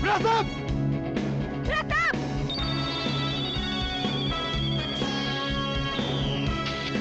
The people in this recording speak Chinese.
Brasil!